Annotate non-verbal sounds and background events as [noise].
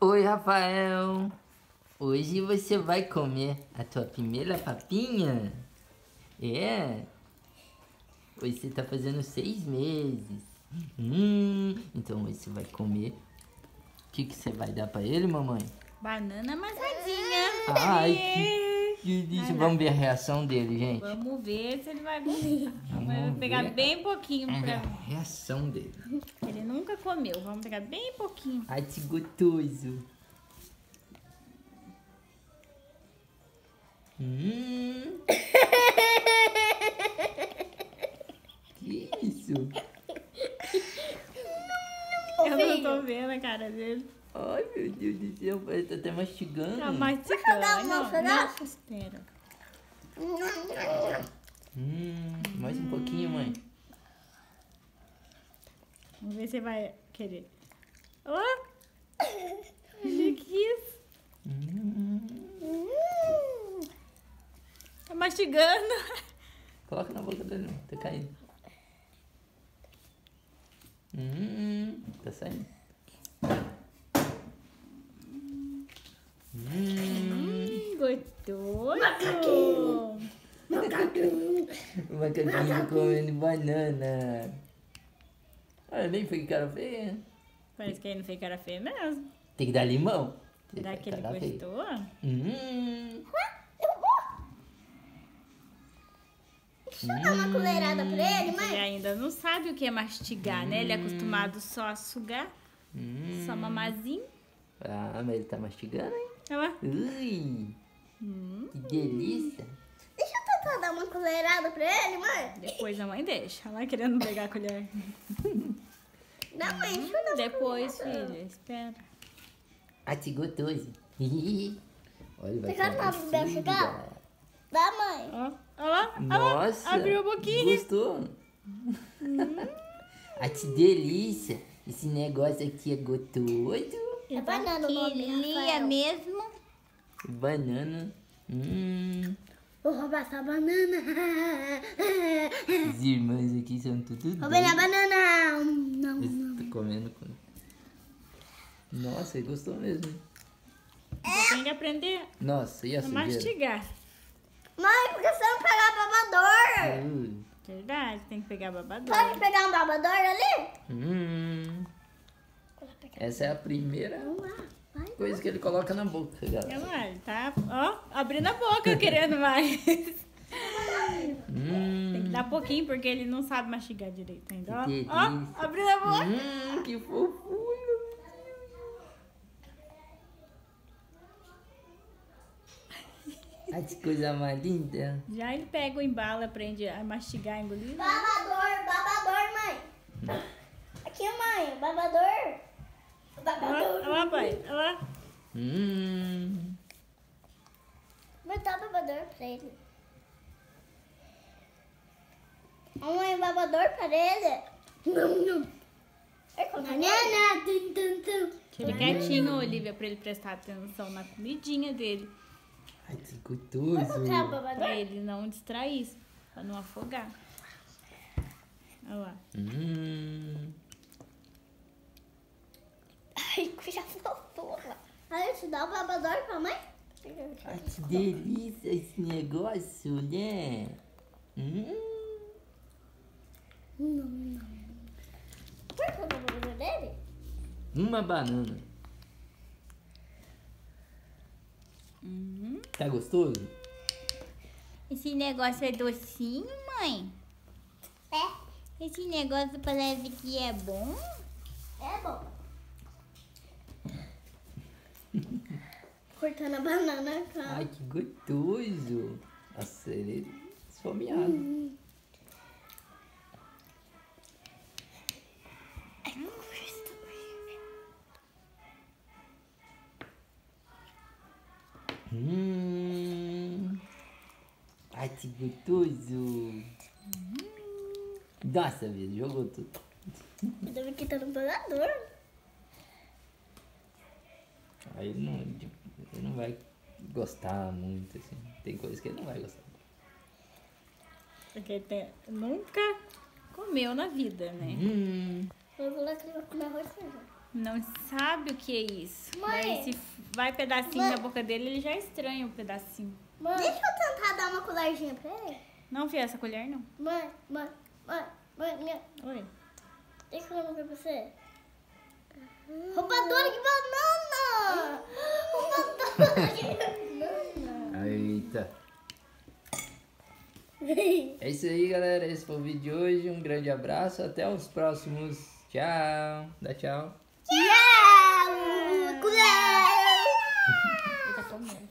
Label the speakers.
Speaker 1: Oi, Rafael. Hoje você vai comer a tua primeira papinha? É? Hoje você tá fazendo seis meses. Hum, então hoje você vai comer. O que, que você vai dar pra ele, mamãe?
Speaker 2: Banana amassadinha.
Speaker 1: Ai, que, que. Vamos ver a reação dele, gente.
Speaker 2: Vamos ver se ele vai [laughs] gostar. Vamos pegar
Speaker 1: ver.
Speaker 2: bem pouquinho
Speaker 1: Vamos ver
Speaker 2: pra...
Speaker 1: a reação dele.
Speaker 2: Ele nunca comeu. Vamos pegar bem pouquinho.
Speaker 1: Ai, que gostoso. Hum. [laughs] que isso?
Speaker 2: Eu não tô vendo a cara dele.
Speaker 1: Ai, meu Deus do céu, ele tá até mastigando.
Speaker 2: Tá mastigando. Não, não, espera.
Speaker 1: Hum, mais um pouquinho, mãe.
Speaker 2: Vamos ver se vai querer. Ó! Ele quis.
Speaker 1: Hum.
Speaker 2: Tá mastigando.
Speaker 1: Coloca na boca dele, tá caindo. Hum, tá saindo. Macaquinho comendo banana. Olha, nem foi cara feia.
Speaker 2: Parece que ele não fez cara feia mesmo.
Speaker 1: Tem que dar limão.
Speaker 2: Ele
Speaker 1: Cara feia.
Speaker 2: gostou?
Speaker 1: Hum.
Speaker 3: Deixa eu dar uma colherada pra ele,
Speaker 2: Ele
Speaker 3: mãe.
Speaker 2: ainda não sabe o que é mastigar, né? Ele é acostumado só a sugar,
Speaker 1: Hum.
Speaker 2: só mamazinho.
Speaker 1: Ah, mas ele tá mastigando, hein?
Speaker 2: Olha lá.
Speaker 1: Ui,
Speaker 2: Hum,
Speaker 1: que delícia.
Speaker 3: Tentar dar uma colherada pra ele, mãe.
Speaker 2: depois a mãe deixa. Lá querendo pegar a colher.
Speaker 3: Não, mãe, deixa eu dar uma
Speaker 2: Depois, filha, espera.
Speaker 1: Que gostoso. [laughs] Olha, vai
Speaker 3: Você quer
Speaker 1: ficar
Speaker 3: pro Bel
Speaker 1: gostoso,
Speaker 3: chegar? Dá, mãe.
Speaker 2: Ó, lá.
Speaker 1: Nossa.
Speaker 2: Abriu a boquinha.
Speaker 1: Gostou? ah, que delícia. Esse negócio aqui é gostoso.
Speaker 3: É banana o nome, Rafael.
Speaker 2: mesmo.
Speaker 1: Banana. Hum.
Speaker 3: Vou roubar essa banana.
Speaker 1: Os irmãos aqui são tudo
Speaker 3: Roubei a banana. Não, não.
Speaker 1: estão comendo com... Nossa, ele gostou mesmo.
Speaker 2: Você tem que aprender
Speaker 1: Nossa, e a
Speaker 2: mastigar.
Speaker 3: Mãe, por que você não pegar babador?
Speaker 1: Ui.
Speaker 2: Verdade, tem que pegar babador.
Speaker 3: Pode pegar um babador ali?
Speaker 1: Hum. Essa é a primeira
Speaker 3: lá. Vai.
Speaker 1: coisa que ele coloca na boca,
Speaker 2: Olha
Speaker 1: galera.
Speaker 2: lá, ele tá, ó, abrindo a boca [laughs] querendo mais.
Speaker 1: Hum.
Speaker 2: Tem que dar pouquinho porque ele não sabe mastigar direito ainda. Ó,
Speaker 1: Que
Speaker 2: ó abrindo a boca.
Speaker 1: Hum, que fofura. Ai, que coisa mais linda.
Speaker 2: Já ele pega o embalo, aprende a mastigar, engolir.
Speaker 3: Babador, babador, mãe. Aqui, mãe, babador.
Speaker 2: Olha lá,
Speaker 3: Babador.
Speaker 2: olha lá, pai. Olha lá.
Speaker 1: Hum.
Speaker 3: Pra ele. Mãe, babador pra ele. Não, não. Banana, tum, tum, tum.
Speaker 2: Tira quietinho, Olivia, pra ele prestar atenção na comidinha dele.
Speaker 1: Ai, que gostoso.
Speaker 2: Pra ele não distrair, pra não afogar. Olha lá.
Speaker 1: Hum.
Speaker 3: Ai, que [laughs] já faltou lá. Aí, te dá o babador pra mãe?
Speaker 1: Ai, que delícia esse negócio, né? Hum.
Speaker 3: Não, não. Por que o babador dele?
Speaker 1: Uma banana.
Speaker 2: Uhum.
Speaker 1: Tá gostoso?
Speaker 2: Esse negócio é docinho, mãe?
Speaker 3: É.
Speaker 2: Esse negócio parece que é bom.
Speaker 3: É bom. Cortando a banana, cara.
Speaker 1: Ai, que gostoso. Nossa, ele é esfomeado. Hum. Ai, que gostoso. Nossa, vida, jogou tudo.
Speaker 3: Eu tava quitando o babador.
Speaker 1: Aí ele não, ele não vai gostar muito, assim. Tem coisas que ele não vai gostar.
Speaker 2: Porque tem- nunca comeu na vida, né?
Speaker 1: Hum.
Speaker 3: Eu vou lá que ele vai comer arroz.
Speaker 2: Não sabe o que é isso.
Speaker 3: Mãe.
Speaker 2: Daí se vai pedacinho
Speaker 3: Mãe.
Speaker 2: na boca dele, ele já estranha o pedacinho.
Speaker 3: Deixa eu tentar dar uma colherzinha pra ele.
Speaker 2: Não vi essa colher, não.
Speaker 3: Mãe, mãe, mãe, mãe, minha.
Speaker 2: Oi.
Speaker 3: Deixa eu ver pra você. Roubadora de banana! Roubadora de banana!
Speaker 1: Eita. É isso aí, galera. Esse foi o vídeo de hoje. Um grande abraço. Até os próximos. Tchau. Dá tchau.
Speaker 3: Tchau!
Speaker 2: Comendo.